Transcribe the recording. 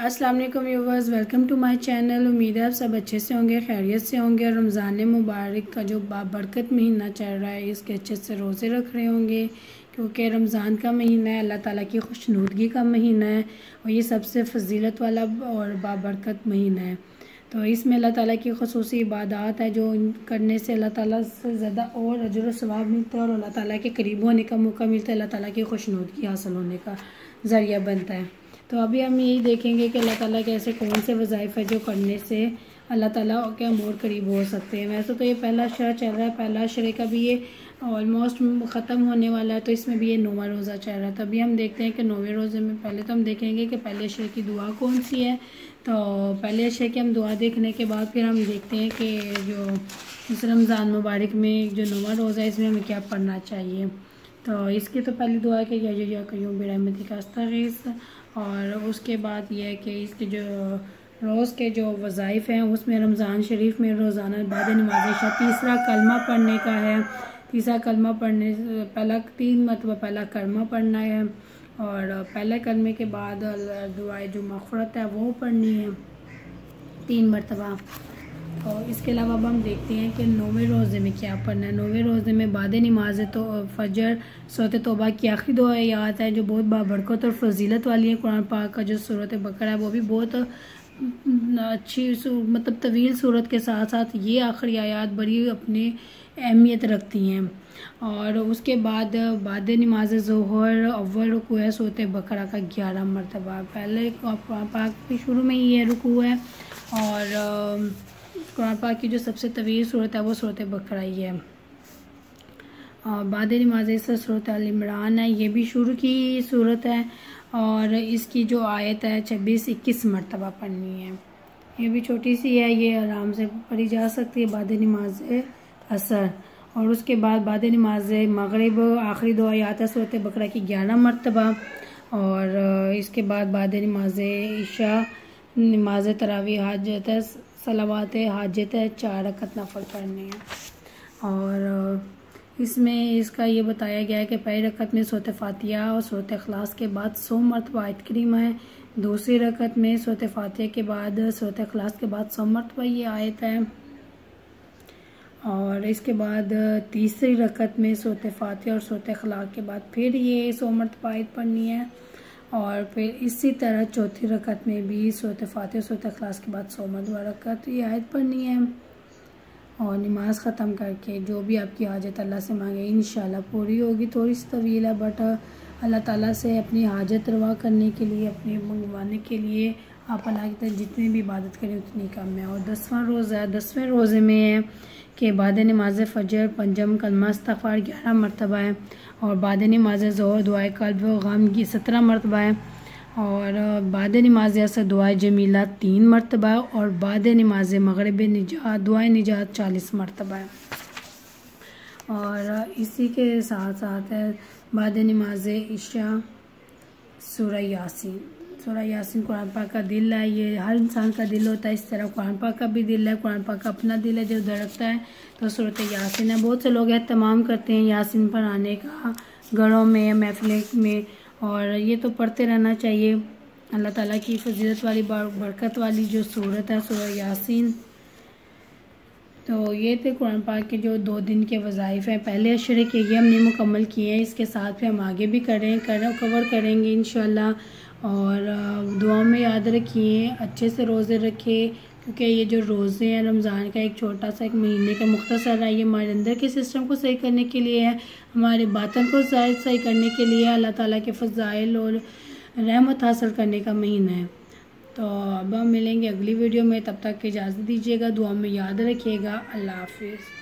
अस्सलाम वालेकुम viewers, welcome to my channel. उम्मीद है आप सब अच्छे से होंगे, खैरियत से होंगे। और रमज़ान मुबारक का जो बाबरकत महीना चल रहा है, इसके अच्छे से रोज़े रख रहे होंगे, क्योंकि रमज़ान का महीना है, अल्लाह ताला की खुशनूदगी का महीना है, और ये सबसे फजीलत वाला और बाबरकत महीना है। तो इसमें अल्लाह ताला की खसूस इबादत है, जो करने से अल्लाह ताला से ज़्यादा और अजर सवाब मिलता है, और अल्लाह ताला के करीब होने का मौका मिलता है, अल्लाह ताला की खुशनूदगी हासिल होने का ज़रिया बनता है। तो अभी हम यही देखेंगे कि अल्लाह ताला के ऐसे कौन से वज़ाइफ है जो करने से अल्लाह ताला के हम और करीब हो सकते हैं। वैसे तो ये पहला शरा चल रहा है, पहला शर का भी ये ऑलमोस्ट ख़त्म होने वाला है तो इसमें भी ये नौवा रोज़ा चल रहा है। तो अभी हम देखते हैं कि नौवे रोज़े में पहले तो हम देखेंगे कि पहले शर की दुआ कौन सी है। तो पहले शर की हम दुआ देखने के बाद फिर हम देखते हैं कि जो इस रमज़ान मुबारक में जो नौवा रोज़ा है, इसमें हमें क्या पढ़ना चाहिए। तो इसकी तो पहली दुआ है कि या या क्यों बेरहमती का अस्तगीस। और उसके बाद यह है कि इसके जो रोज़ के जो वज़ाइफ हैं, उसमें रमज़ान शरीफ में रोज़ाना बाद नमाज़ तीसरा कलमा पढ़ने का है। तीसरा कलमा पढ़ने, पहला तीन मतलब पहला कलमा पढ़ना है। और पहले कलमे के बाद दुआ जो मफ़रत है, वो पढ़नी है। तीन मरतबा। और इसके अलावा अब हम देखते हैं कि नौवें रोज़े में क्या पढ़ना है। नौवें रोज़े में बाद नमाज़ तो फजर सोत तोबा की आखिरी दुआ याद है, जो बहुत बाबरकत और फजीलत वाली है कुरान पाक का, जो सूरत बकरा है, वो भी बहुत अच्छी मतलब तवील सूरत के साथ साथ ये आखिरी आयात बड़ी अपनी अहमियत रखती हैं। और उसके बाद बाद नमाज़ जहर, अव्वल रुकू है सोते बकरा का ग्यारह मरतबा। पहले पाक के शुरू में ही ये रुकू है और कुरान पाक की जो सबसे तवील सूरत है, वो सूरत बकरा ही है। और बाद नमाज़ सर सूरत इमरान है, ये भी शुरू की सूरत है। और इसकी जो आयत है, छब्बीस, इक्कीस मरतबा पढ़नी है। ये भी छोटी सी है, ये आराम से पढ़ी जा सकती है, बाद नमाज़ असर। और उसके बाद बाद नमाज़ मगरब, आखिरी दो आयात है, सूरत बकरा की ग्यारह मरतबा। और इसके बाद बाद नमाज़ ईशा नमाज़ तरावी हाजत सलावात हाजत है, चार रकत नफल पढ़ने हैं। और इसमें इसका ये बताया गया है कि पहली रकत में सोत फातिया और सोत अखलास के बाद सौ मरतबा आयत करीमा है। दूसरी रकत में सोत फातिया के बाद सोत अखलास के बाद सौ मरतबा ये आयत है। और इसके बाद, तीसरी रकत में सोत फातिया और सोत अखलाक के बाद फिर ये सौ मरतबा आयत पढ़नी है। और फिर इसी तरह चौथी रकत में भी सोत फाते सोत अखलास के बाद सौ मरतबा रकत ये आयत पढ़नी है। और नमाज़ ख़त्म करके जो भी आपकी हाजत अल्लाह से मांगे इन पूरी होगी। थोड़ी सी तवील है बट अल्लाह ताला से अपनी हाजत रवा करने के लिए, अपने मंगवाने के लिए आप अल्लाह की तरह जितनी भी इबादत करें, उतनी कम है और दसवां रोज़ा है दसवें रोज़े में है कि बाद नमाज़ फ़जर, पंजम कलमा इस्तफ़ार ग्यारह मरतबा है और बाद नमाज़ ज़ोर दुआ कल्ब गम की सत्रह मरतबा है और बाद नमाज़ असर दुआ जमीला तीन मरतबा और बाद नमाज़ मगरब निजात दुआ निजात चालीस मरतबा है। और इसी के साथ साथ है बाद नमाज़ इशा सूर यासिन। सूरा यासिन कुरान पाक का दिल है, ये हर इंसान का दिल होता है, इस तरह कुरान पाक का भी दिल है, कुरान पाक का अपना दिल है जो धड़कता है तो सूरत यासिन है। बहुत से लोग तमाम करते हैं यासिन पर आने का, घरों में, महफिल में, और ये तो पढ़ते रहना चाहिए। अल्लाह ताला की फजीलत वाली, बरकत वाली जो सूरत है सूर यासीन। तो ये थे कुरान पाक के जो दो दिन के वज़ाइफ हैं। पहले अशरे के ये हमने मुकम्मल किए हैं। इसके साथ फिर हम आगे भी करें, कर, कवर करेंगे इन और दुआ में याद रखिए, अच्छे से रोज़े रखें, क्योंकि ये जो रोज़े हैं, रमज़ान का एक छोटा सा एक महीने का मुख्तसर है। ये हमारे अंदर के सिस्टम को सही करने के लिए है, हमारे बातन को सही करने के लिए अल्लाह ताला के फ़जाइल और रहमत हासिल करने का महीना है। तो अब हम मिलेंगे अगली वीडियो में, तब तक इजाज़त दीजिएगा, दुआ में याद रखिएगा। अल्लाह हाफिज़।